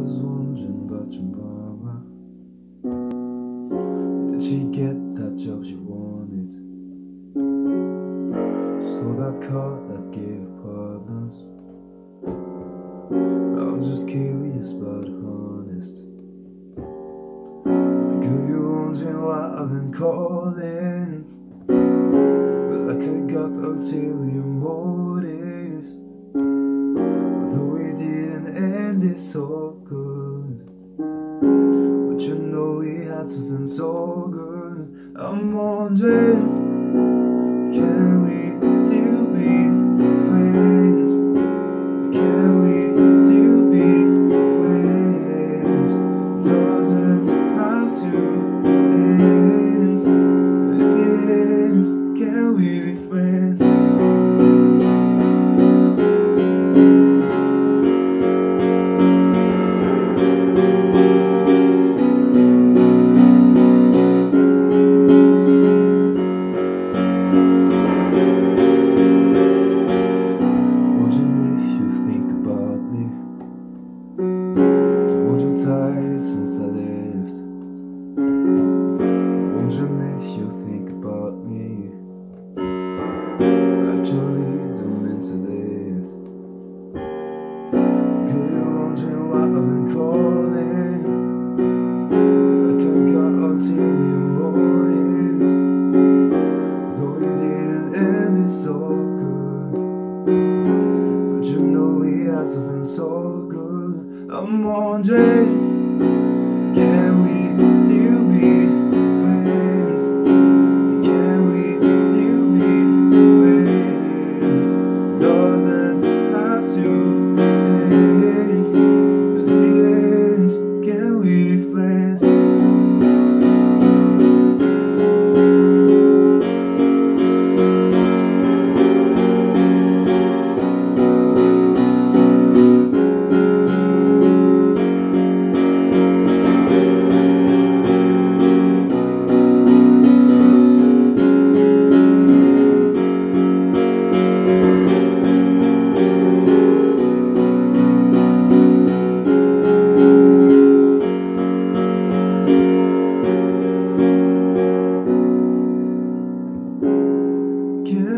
was wondering about your mama. Did she get that job she wanted? So that car that gave problems. I'm just curious but honest. Girl, you're wondering why I've been calling. Like I got ulterior motives. Though we didn't end it so something so good. I'm wondering. Can we still be friends? Can we still be friends? Doesn't have to end. If it ends, can we be friends? So good. But you know we had something so good. I'm wondering, can we still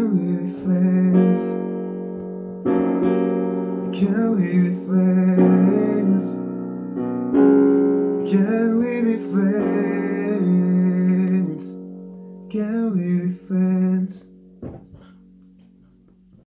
Can we be friends? Can we be friends? Can we be friends?